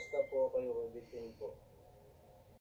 Kumusta po kayo between